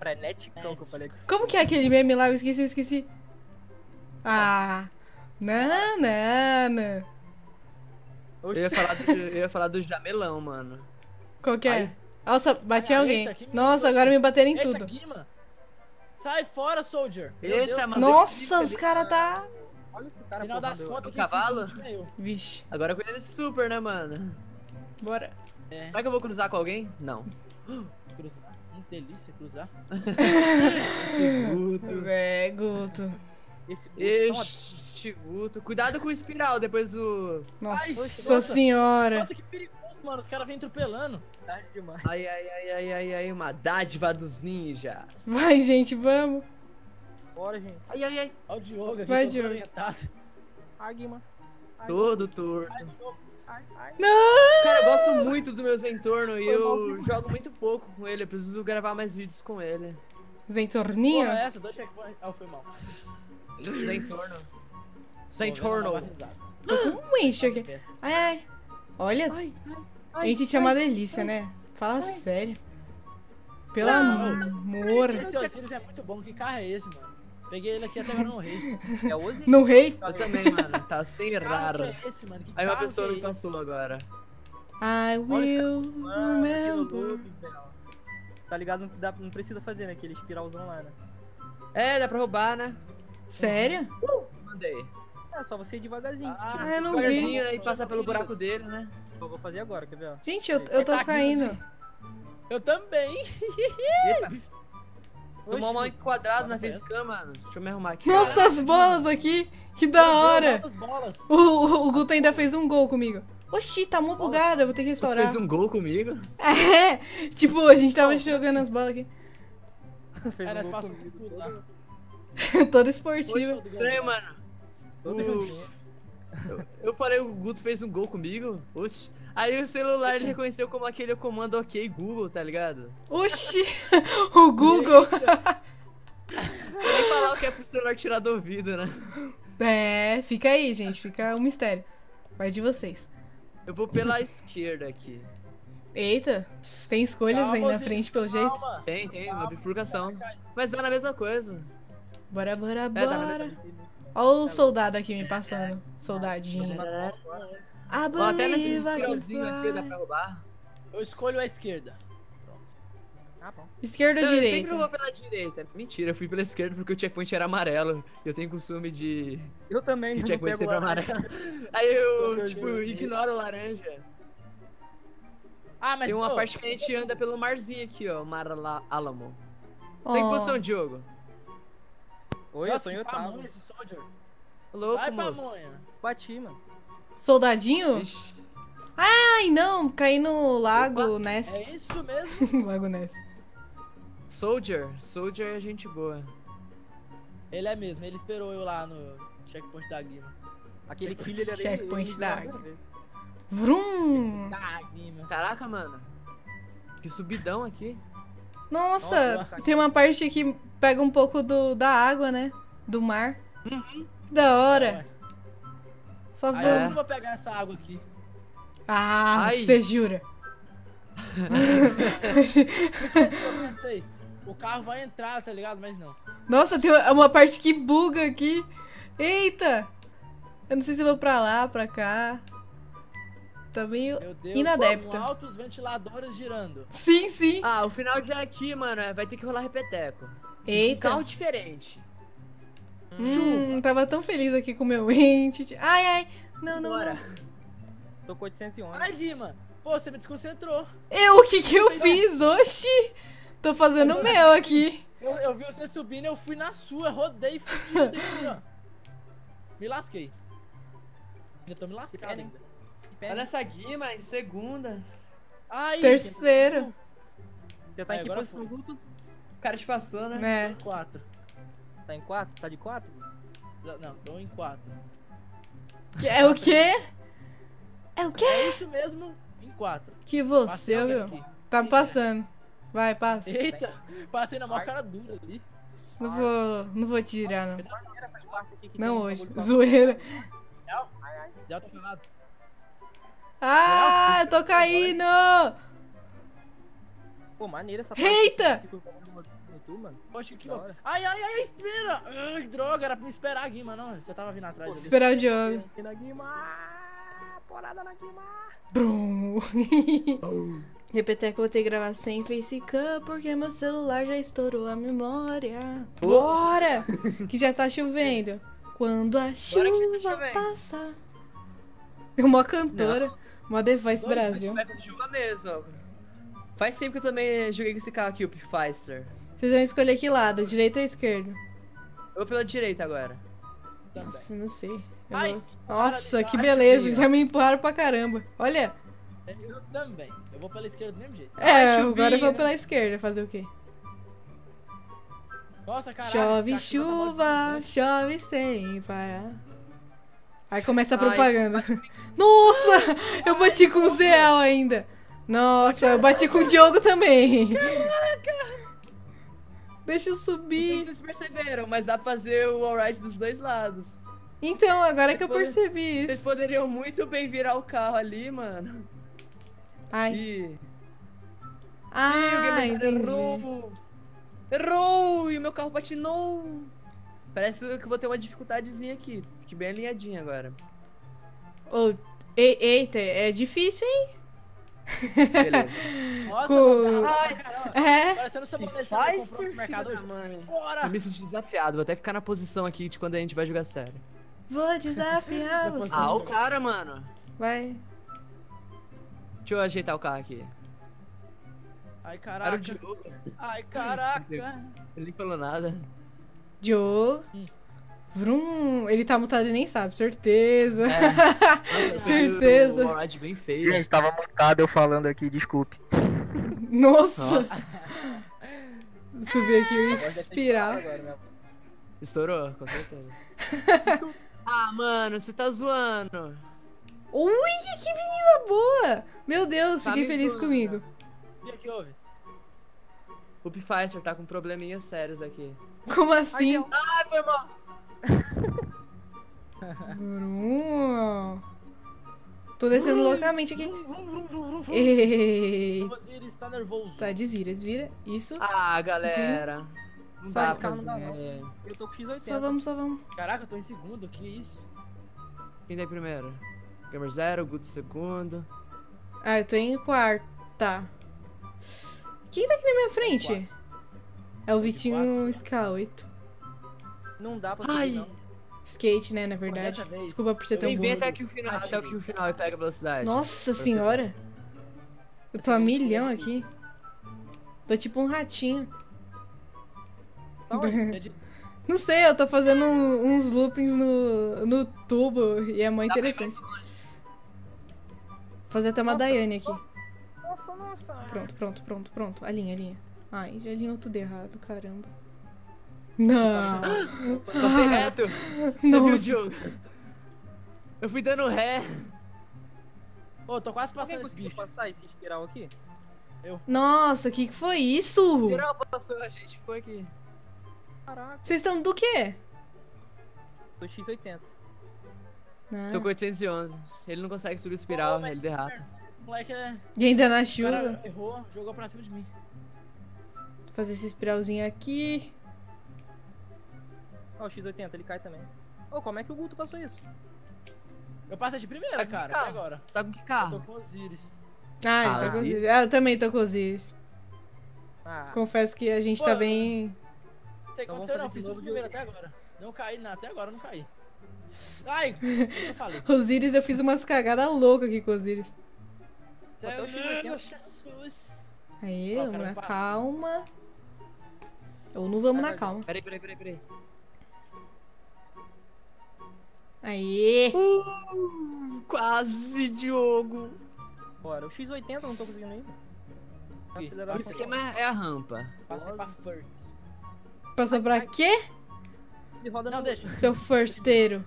Freneticão que eu falei. Como que é aquele meme lá? Eu esqueci, eu esqueci. Ah. Nanana. Eu ia falar do, eu ia falar do jamelão, mano. Qual que é? Nossa, bati em alguém. eita, Nossa, agora me bateram em Eita, tudo. Guima. Sai fora, Soldier. Meu Eita, Deus, mano. Nossa, os caras tá. Olha esse cara Final das contas, o cavalo? é eu. Vixe, Agora com ele super, né, mano? bora. Será que eu vou cruzar com alguém? Não. Cruzar. Hum, delícia, cruzar. É, Guto. Esse Guto tá uma Este Guto. Cuidado com o espiral depois do. Nossa nossa. senhora. Nossa, que perigoso, mano. Os caras vêm atropelando. Ai, ai, ai, ai, ai, ai, uma dádiva dos ninjas. Vai, gente, vamos. Bora, gente. Ai, ai, ai. Olha o Diogo aqui. Vai, todo Diogo. Ai. Ai, Todo torto. ai, ai. Não! Cara, eu gosto muito do meu Zentorno e eu jogo muito pouco com ele. Eu preciso gravar mais vídeos com ele. Zentorninho? Porra, é essa? Dois checkpoints. Ah, foi mal. Zentorno. Zentorno. Tô com um enche aqui. Ai, ai. Olha, Ai, a gente é uma delícia, né? Fala sério. Pelo amor. Esse Osiris é muito bom. Que carro é esse, mano? Peguei ele aqui até agora no rei. É o Ozzy? No rei? Eu também, mano. Tá sem raro. que é esse, mano? Que Aí uma pessoa me é passou agora. I will Mano, remember. velho. Tá ligado? Não, dá- não precisa fazer, né? Aquele espiralzão lá, né? É, dá pra roubar, né? Sério? Mandei. É só você ir devagarzinho. Ah, eu não vi. Devagarzinho, né? E passar pelo buraco dele, né? Eu vou fazer agora, quer ver? Gente, eu, eu tô Tá aqui caindo. também. Eu também. Eita, tomou Oxi. mal enquadrado na Tá facecam, mano. Deixa eu me arrumar aqui. Nossa, as bolas aqui. Que da hora. O, o, o Guto ainda fez um gol comigo. Oxi, tá mó bugada, eu vou ter que Você restaurar. fez um gol comigo? É, tipo, a gente tava jogando as bolas aqui. Fez Aí um gol comigo. tudo lá. Toda esportiva. Estranho, mano. Todo O- Eu falei, o Guto fez um gol comigo? Oxi. Aí o celular ele reconheceu como aquele comando ok Google, tá ligado? Oxi, o Google. Nem falar o que é pro celular tirar do ouvido, né? É, fica aí, gente, fica um mistério. Vai de vocês. Eu vou pela esquerda aqui. Eita, tem escolhas Calma, aí na frente pelo jeito. calma. Tem, tem, uma bifurcação. Mas dá na mesma coisa. Bora, bora, É, dá na bora. mesma Olha o soldado aqui me passando. Soldadinho. I Ó, até nesses aqui dá pra roubar. Eu escolho a esquerda. Ah, bom. Esquerda ou eu direita? sempre vou pela direita. Mentira, eu fui pela esquerda porque o checkpoint era amarelo. E eu tenho costume de. Eu também, de checkpoint sempre laranja. amarelo. Aí eu, tipo, Deus. ignoro o laranja. Ah, mas Tem uma ô, parte que a gente anda pelo marzinho aqui, ó. Mar Ala- Alamo. Ó, Tem posição, Diogo? Oi, eu sou em oitavo. esse Soldier. Louco, Sai, moço. pamonha. Bati, mano. Soldadinho? Ixi. Ai, não, caí no lago Ness. É isso mesmo. lago Ness. Soldier. Soldier é gente boa. Ele é mesmo, ele esperou eu lá no checkpoint da Guima. Aquele killer ali. Checkpoint da águia. Vrum! Da Guima. Caraca, mano. Que subidão aqui. Nossa, Nossa, tem uma parte que pega um pouco do, da água, né? Do mar. Uhum. Que da hora. Ué. Só Aí eu não vou pegar essa água aqui. Ah, Ai. você jura? Eu pensei, o carro vai entrar, tá ligado? Mas não. Nossa, tem uma parte que buga aqui. Eita! Eu não sei se eu vou pra lá, pra cá. Tá meio Meu Deus. inadepta. São altos ventiladores girando. Sim, sim. Ah, o final já é aqui, mano. é, Vai ter que rolar repeteco. Um Eita. carro diferente. Hum, tava tão feliz aqui com o meu ente. Ai, ai. Não, não, Bora. não. Tô com 811. Ai, Guima. Pô, você me desconcentrou. Eu, o que que eu fiz? Oxi! Tô fazendo o meu aqui. Eu, eu vi você subindo, eu fui na sua, rodei, fui aqui, ó. Me lasquei. Ainda tô me lascado pera, ainda. Olha essa guima em segunda. Ai, Terceiro. Você tá em Aí, que posição. Guto? O cara te passou, né? Né? Quatro. Tá em 4? Tá de 4? Não, tô em 4. Que- É o quê? É o quê? É isso mesmo, em 4. Que você, viu? Tá passando. Vai, passa. Eita, passei na maior cara dura ali. Não vou, não vou te tirar, não. Aqui Não hoje. Zoeira. Real? Já tô falando. Ah, eu tô caindo! Pô, maneira essa Eita! Poxa, hora. Ai, ai, ai, espera! Ai, droga, era pra me esperar aqui, mano. Não, Você tava vindo atrás. ali. Esperar o Diogo. Aqui na Guimar. Porada na Guimar. Brum. Repetir que eu vou ter que gravar sem facecam porque meu celular já estourou a memória. Bora! que já tá chovendo. Quando a que tá chuva chovendo. passa. Uma cantora. Uma The Voice Brasil. Com chuva mesmo. Faz tempo que eu também joguei com esse carro aqui, o Pfizer. Vocês vão escolher que lado, direita ou esquerda? Eu vou pela direita agora. Nossa, não sei. Eu Ai, vou- Nossa, que Ai, beleza. feia. Já me empurraram pra caramba. Olha. Eu também. Eu vou pela esquerda do mesmo jeito. É, Ai, agora eu vou chuvinha. pela esquerda. Fazer o quê? Nossa, caralho. Chove tá chuva, chove sem parar. Aí começa a Ai, propaganda. Nossa, eu bati com o Zéu ainda. Nossa, eu bati com o Diogo também. Deixa eu Não sei subir. se vocês perceberam, mas dá pra fazer o alright dos dois lados. Então, agora que eu percebi Vocês isso. poderiam muito bem virar o carro ali, mano. Ai. E. Ih, Ah, entendi. errou! Errou! E o meu carro patinou! Parece que eu vou ter uma dificuldadezinha aqui. Fique bem alinhadinho agora. Ô, e- eita, é difícil, hein? Beleza. Nossa, Com- caralho. É. Que Faz no supermercado hoje. mãe. Bora! Eu me senti desafiado, vou até ficar na posição aqui de quando a gente vai jogar sério. Vou desafiar você. Ah, o cara, mano. Vai. Deixa eu ajeitar o carro aqui. Ai, Cara, caraca. o Diogo. Ai, caraca. Ele nem falou nada. Diogo. Hum. Vrum. Ele tá mutado e nem sabe, certeza. Nossa, Certeza. O bem feio. Gente, tava mutado eu falando aqui, desculpe. Nossa. Subi aqui o espiral. Estourou, com certeza. ah, mano, você tá zoando. Ui, que menina boa! Meu Deus, Tá fiquei feliz zoando. comigo. O que houve? O Pfizer tá com probleminhas sérios aqui. Como assim? Ai, foi mal. Brum. Tô descendo loucamente aqui. Osiris tá nervoso. Tá, desvira, desvira. Isso. Ah, galera. Não Sai, dá pra não dá, não. fazer. Eu tô com X80. Só vamos, só vamos. Caraca, eu tô em segundo, que isso? Quem tá em primeiro? Gamer Zero, Guto segundo. Ah, eu tô em quarta. Quem tá aqui na minha frente? É o Vitinho Scout. Não dá pra Ai. subir, não. Skate, né, na verdade. vez, Desculpa por ser tão burro. até aqui o final, até aqui o final e pega a velocidade. Nossa senhora. Eu tô a milhão aqui. Tô tipo um ratinho. Tá onde? É de- Não sei, eu tô fazendo um- uns loopings no, no tubo e é muito interessante. fazer até uma Nossa, Daiane aqui. Nossa, nossa. Pronto, pronto, pronto, pronto. Alinha, alinha. Ai, já alinhou tudo errado, caramba. Não. Passei reto. Você viu. Diogo? Eu fui dando ré. Ô, tô quase Alguém passando esse conseguiu bicho. passar esse espiral aqui? Nossa, o que, que foi isso? Geral passou, a gente foi aqui. Caraca. Vocês estão do quê? Tô X80. Ah, Tô com 811. Ele não consegue subir o espiral, mas ele derrapa. O moleque é... E ainda na chuva. errou, jogou pra cima de mim. Vou fazer esse espiralzinho aqui. Ó, o X80, ele cai também. Ô, como é que o Guto passou isso? Eu passei de primeira, Tá cara, carro? até agora. Tá com que Eu tô carro? com Osiris. Ah, ele Ah, tá com Osiris. Osiris. Ah, eu também tô com Osiris. Ah, Confesso que a gente Pô, tá bem. Não sei o que Então aconteceu, não. Fiz tudo primeiro até agora. Não caí, não, até agora eu não caí. Ai, o que eu falei? Osiris, eu fiz umas cagadas loucas aqui com Osiris. Até o X80. Jesus. Aí, vamos na calma. Ou não vamos na calma. Peraí, peraí, peraí, peraí. Aí. Uh, quase, Diogo. bora. O X80 eu não tô conseguindo ainda. O esquema é a rampa. Passei pra Furt. Passou pra quê? Ele roda, Não, no... deixa. Seu forsteiro.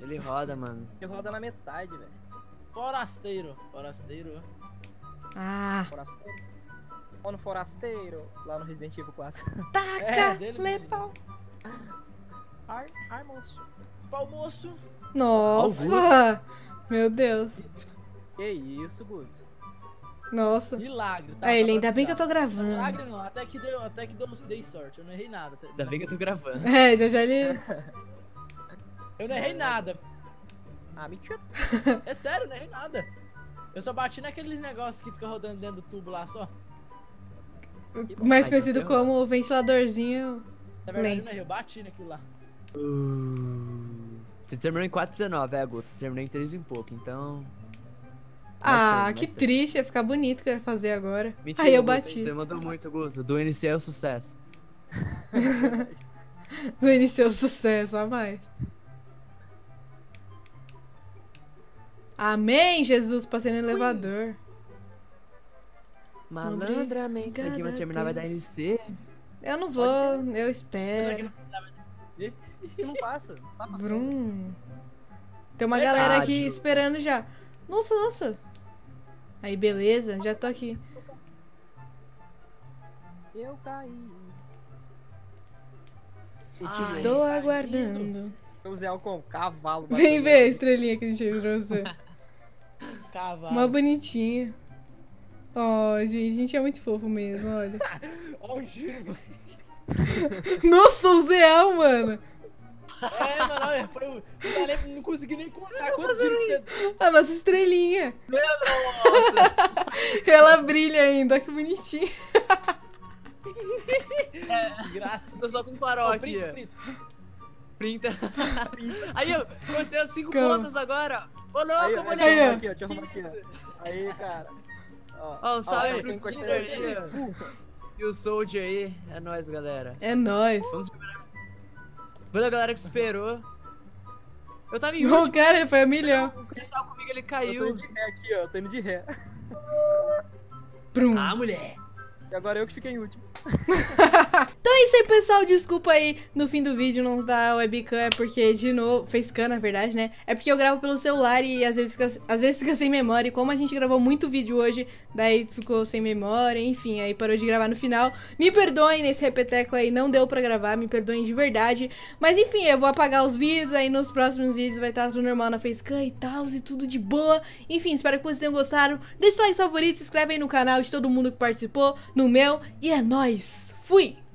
Ele roda, mano. ele roda na metade, velho. Forasteiro. Forasteiro. Ah, Forasteiro. Ó no Forasteiro, lá no Resident Evil 4. taca, É, dele lepau. Ar, ar moço. Pau moço. Nossa, meu Deus. Que isso, Guto. Nossa. Milagre. Tá, Aí, ele ainda bem que eu tô gravando. Milagre não, até que deu, até que deu, dei sorte. Eu não errei nada. Ainda bem que eu tô gravando. É, já já ele. Eu não errei nada. Ah, mentira. É sério, eu não errei nada. Eu só bati naqueles negócios que fica rodando dentro do tubo lá só. Mais Ai, conhecido como ventiladorzinho. Na verdade, eu não errei, eu bati naquilo lá. Você terminou em 4,19, é, Guto? Você terminou em 3 em pouco, então. Ah, que mais triste, ia ficar bonito que eu ia fazer agora. Mentira, Aí eu Guto, bati. Você mandou muito, Guto. Do inicial é o sucesso. No início sucesso, a mais. Amém, Jesus, passei no elevador. Malandramente, isso aqui vai terminar, vai dar. NC. Eu não vou, eu espero. Que não passa. Tá passando. Vrum. Tem uma galera aqui esperando já. Nossa, nossa. Aí, beleza, já tô aqui. Eu caí. Estou aguardando. Eu usei algo como cavalo. Vem ver a estrelinha que a gente fez pra você. Cavalo. Uma bonitinha. Ó, gente, a gente é muito fofo mesmo, olha. Ó, o giro. Nossa, o Zéu, mano. É, mano, olha, foi o. Não, consegui nem contar quantos giros que você. A nossa estrelinha. Ela brilha ainda, olha que bonitinha. De graça. Tô só com farol Ó, aqui. Printa. Aí, eu mostrei 5 Calma. pontos agora. Ô, Aí, louco, aí, moleque. deixa eu Aí, arrumar ó. aqui, ó. Deixa eu arrumar aqui, ó. Aí, cara. Ó, Ó, um salve ó, pro aí. aí, ó. E o Soldier aí. É nóis, galera. É nóis. Vamos esperar. Valeu, galera que esperou. Eu tava em último, cara, ele foi a milhão. o que tava comigo, ele Eu tô caiu. indo de ré aqui, ó. Eu tô indo de ré. Brum. Ah, mulher. E agora eu que fiquei em último. É isso aí, pessoal. Desculpa aí no fim do vídeo não dar webcam. É porque, de novo, facecam, na verdade, né? É porque eu gravo pelo celular e às vezes, fica, às vezes fica sem memória. E como a gente gravou muito vídeo hoje, daí ficou sem memória. Enfim, aí parou de gravar no final. Me perdoem nesse repeteco aí, não deu pra gravar. Me perdoem de verdade. Mas enfim, eu vou apagar os vídeos. Aí nos próximos vídeos vai estar tudo normal na facecam e tal. E tudo de boa. Enfim, espero que vocês tenham gostado. Deixa o like favorito, se inscreve aí no canal de todo mundo que participou, no meu. E é nóis. Fui!